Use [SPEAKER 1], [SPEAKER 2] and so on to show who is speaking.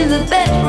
[SPEAKER 1] in the bed.